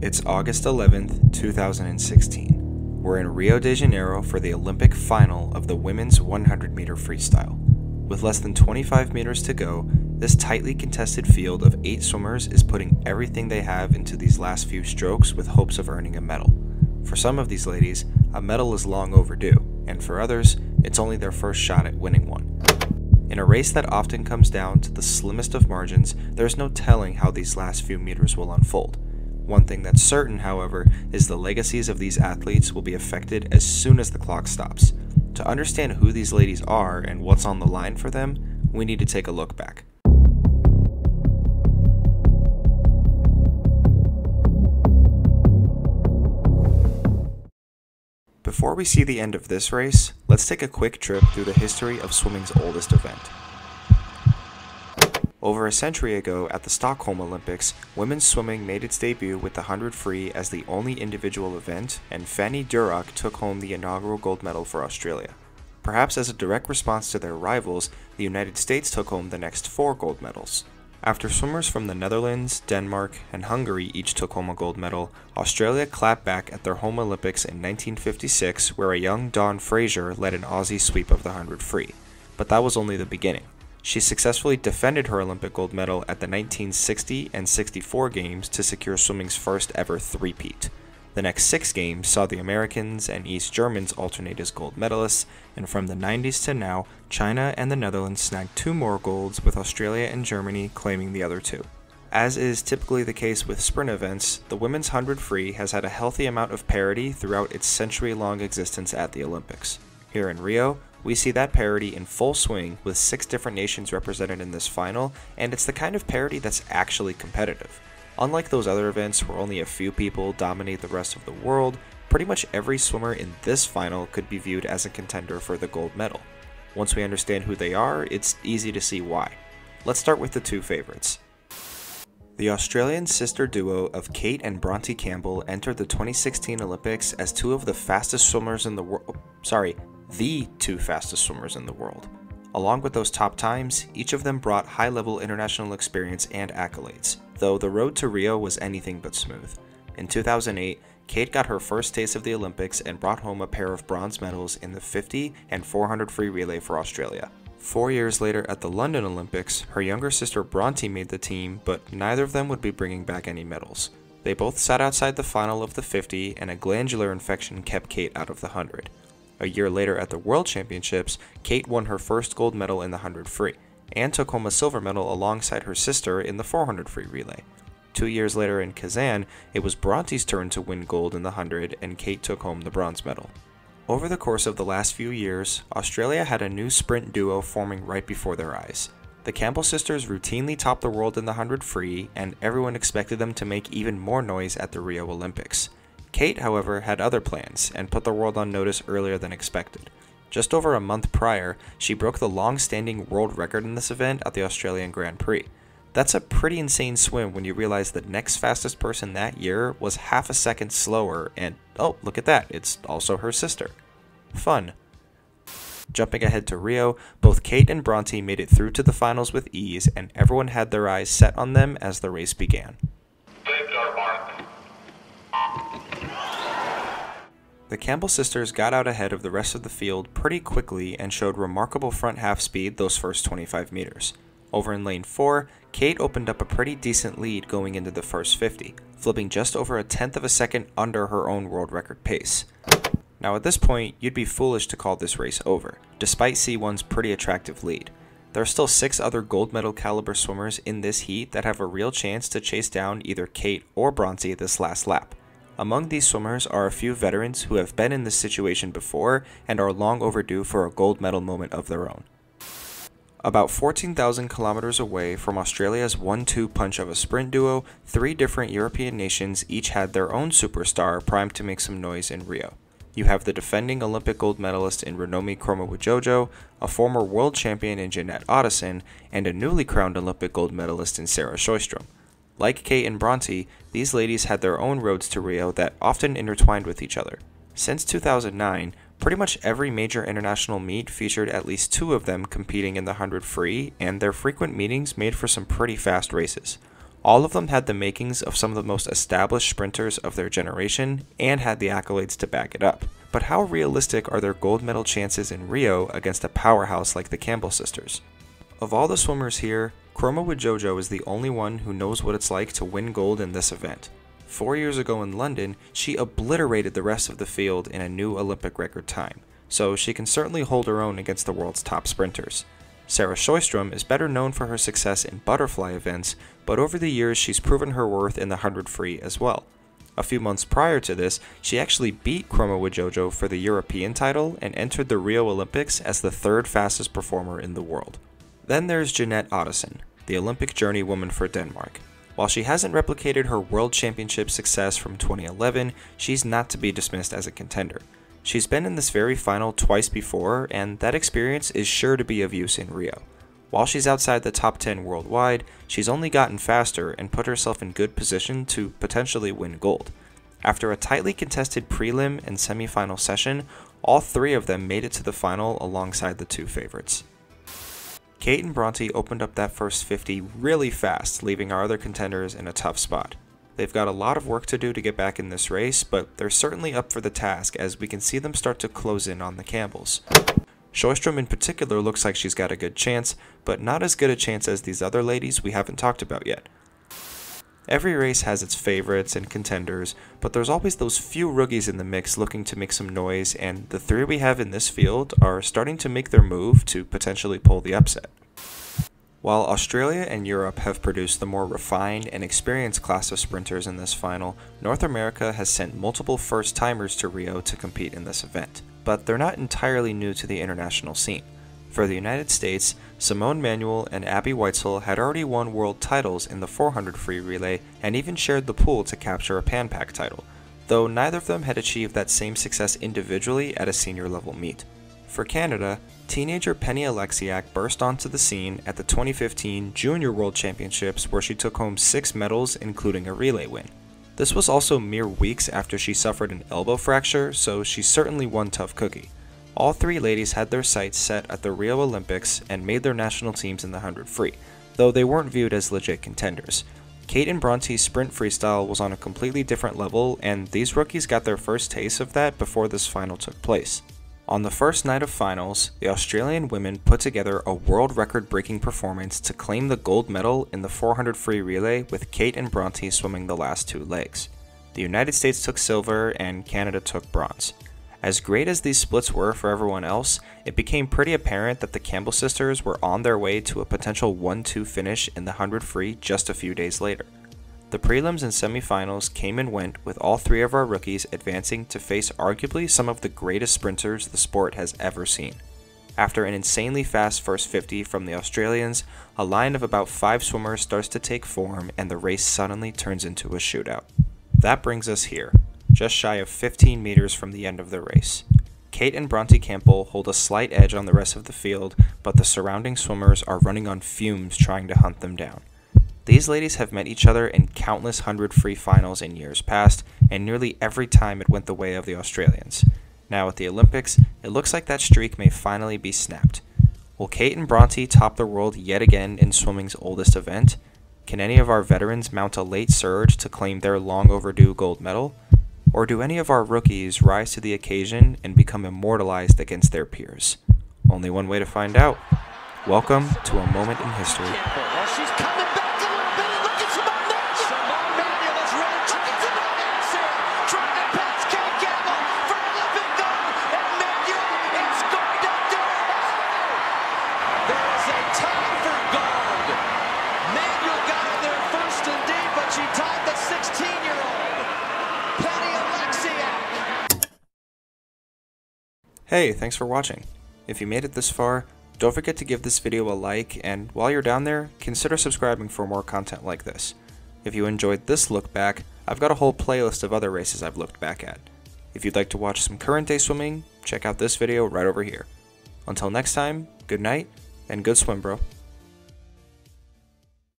It's August 11th, 2016. We're in Rio de Janeiro for the Olympic final of the women's 100 meter freestyle. With less than 25 meters to go, this tightly contested field of eight swimmers is putting everything they have into these last few strokes with hopes of earning a medal. For some of these ladies, a medal is long overdue, and for others, it's only their first shot at winning one. In a race that often comes down to the slimmest of margins, there's no telling how these last few meters will unfold. One thing that's certain, however, is the legacies of these athletes will be affected as soon as the clock stops. To understand who these ladies are and what's on the line for them, we need to take a look back. Before we see the end of this race, let's take a quick trip through the history of swimming's oldest event. Over a century ago, at the Stockholm Olympics, women's swimming made its debut with the 100 free as the only individual event, and Fanny Durack took home the inaugural gold medal for Australia. Perhaps as a direct response to their rivals, the United States took home the next four gold medals. After swimmers from the Netherlands, Denmark, and Hungary each took home a gold medal, Australia clapped back at their home Olympics in 1956, where a young Dawn Fraser led an Aussie sweep of the 100 free. But that was only the beginning. She successfully defended her Olympic gold medal at the 1960 and 64 games to secure swimming's first ever three-peat. The next six games saw the Americans and East Germans alternate as gold medalists, and from the 90s to now, China and the Netherlands snagged two more golds, with Australia and Germany claiming the other two. As is typically the case with sprint events, the women's 100 free has had a healthy amount of parity throughout its century long existence at the Olympics. Here in Rio, we see that parity in full swing with six different nations represented in this final, and it's the kind of parity that's actually competitive. Unlike those other events where only a few people dominate the rest of the world, pretty much every swimmer in this final could be viewed as a contender for the gold medal. Once we understand who they are, it's easy to see why. Let's start with the two favorites. The Australian sister duo of Cate and Bronte Campbell entered the 2016 Olympics as two of the fastest swimmers in the world. Sorry, the two fastest swimmers in the world. Along with those top times, each of them brought high level international experience and accolades, though the road to Rio was anything but smooth. In 2008, Cate got her first taste of the Olympics and brought home a pair of bronze medals in the 50 and 400 free relay for Australia. Four years later at the London Olympics, her younger sister Bronte made the team, but neither of them would be bringing back any medals. They both sat outside the final of the 50, and a glandular infection kept Cate out of the 100. A year later at the World Championships, Cate won her first gold medal in the 100 free, and took home a silver medal alongside her sister in the 400 free relay. Two years later in Kazan, it was Bronte's turn to win gold in the 100, and Cate took home the bronze medal. Over the course of the last few years, Australia had a new sprint duo forming right before their eyes. The Campbell sisters routinely topped the world in the 100 free, and everyone expected them to make even more noise at the Rio Olympics. Cate, however, had other plans and put the world on notice earlier than expected. Just over a month prior, she broke the long standing world record in this event at the Australian Grand Prix. That's a pretty insane swim when you realize the next fastest person that year was half a second slower, and oh, look at that, it's also her sister. Fun. Jumping ahead to Rio, both Cate and Bronte made it through to the finals with ease, and everyone had their eyes set on them as the race began. The Campbell sisters got out ahead of the rest of the field pretty quickly and showed remarkable front half speed those first 25 meters. Over in lane 4, Cate opened up a pretty decent lead going into the first 50, flipping just over a tenth of a second under her own world record pace. Now at this point, you'd be foolish to call this race over, despite C1's pretty attractive lead. There are still six other gold medal caliber swimmers in this heat that have a real chance to chase down either Cate or Bronte this last lap. Among these swimmers are a few veterans who have been in this situation before and are long overdue for a gold medal moment of their own. About 14,000 kilometers away from Australia's 1-2 punch of a sprint duo, three different European nations each had their own superstar primed to make some noise in Rio. You have the defending Olympic gold medalist in Ranomi Kromowidjojo, a former world champion in Jeanette Ottesen, and a newly crowned Olympic gold medalist in Sarah Sjöström. Like Cate and Bronte, these ladies had their own roads to Rio that often intertwined with each other. Since 2009, pretty much every major international meet featured at least two of them competing in the 100 free, and their frequent meetings made for some pretty fast races. All of them had the makings of some of the most established sprinters of their generation and had the accolades to back it up. But how realistic are their gold medal chances in Rio against a powerhouse like the Campbell sisters? Of all the swimmers here, Chroma Jojo is the only one who knows what it's like to win gold in this event. Four years ago in London, she obliterated the rest of the field in a new Olympic record time, so she can certainly hold her own against the world's top sprinters. Sarah Sjöström is better known for her success in butterfly events, but over the years she's proven her worth in the 100 free as well. A few months prior to this, she actually beat Kromowidjojo for the European title and entered the Rio Olympics as the third fastest performer in the world. Then there's Jeanette Ottesen, the Olympic journey woman for Denmark. While she hasn't replicated her World Championship success from 2011, she's not to be dismissed as a contender. She's been in this very final twice before, and that experience is sure to be of use in Rio. While she's outside the top 10 worldwide, she's only gotten faster and put herself in good position to potentially win gold. After a tightly contested prelim and semifinal session, all three of them made it to the final alongside the two favorites. Cate and Bronte opened up that first 50 really fast, leaving our other contenders in a tough spot. They've got a lot of work to do to get back in this race, but they're certainly up for the task as we can see them start to close in on the Campbells. Sjöström in particular looks like she's got a good chance, but not as good a chance as these other ladies we haven't talked about yet. Every race has its favorites and contenders, but there's always those few rookies in the mix looking to make some noise, and the three we have in this field are starting to make their move to potentially pull the upset. While Australia and Europe have produced the more refined and experienced class of sprinters in this final, North America has sent multiple first timers to Rio to compete in this event, but they're not entirely new to the international scene. For the United States, Simone Manuel and Abbey Weitzeil had already won world titles in the 400 free relay and even shared the pool to capture a Pan Pac title, though neither of them had achieved that same success individually at a senior level meet. For Canada, teenager Penny Oleksiak burst onto the scene at the 2015 Junior World Championships where she took home six medals including a relay win. This was also mere weeks after she suffered an elbow fracture, so she's certainly one tough cookie. All three ladies had their sights set at the Rio Olympics and made their national teams in the 100 free, though they weren't viewed as legit contenders. Cate and Bronte's sprint freestyle was on a completely different level, and these rookies got their first taste of that before this final took place. On the first night of finals, the Australian women put together a world record breaking performance to claim the gold medal in the 400 free relay with Cate and Bronte swimming the last two legs. The United States took silver and Canada took bronze. As great as these splits were for everyone else, it became pretty apparent that the Campbell sisters were on their way to a potential 1 2 finish in the 100 free just a few days later. The prelims and semifinals came and went with all three of our rookies advancing to face arguably some of the greatest sprinters the sport has ever seen. After an insanely fast first 50 from the Australians, a line of about 5 swimmers starts to take form and the race suddenly turns into a shootout. That brings us here, just shy of 15 meters from the end of the race. Cate and Bronte Campbell hold a slight edge on the rest of the field, but the surrounding swimmers are running on fumes trying to hunt them down. These ladies have met each other in countless hundred free finals in years past, and nearly every time it went the way of the Australians. Now at the Olympics, it looks like that streak may finally be snapped. Will Cate and Bronte top the world yet again in swimming's oldest event? Can any of our veterans mount a late surge to claim their long overdue gold medal? Or do any of our rookies rise to the occasion and become immortalized against their peers? Only one way to find out. Welcome to a moment in history. Hey, thanks for watching. If you made it this far, don't forget to give this video a like, and while you're down there, consider subscribing for more content like this. If you enjoyed this look back, I've got a whole playlist of other races I've looked back at. If you'd like to watch some current day swimming, check out this video right over here. Until next time, good night, and good swim bro.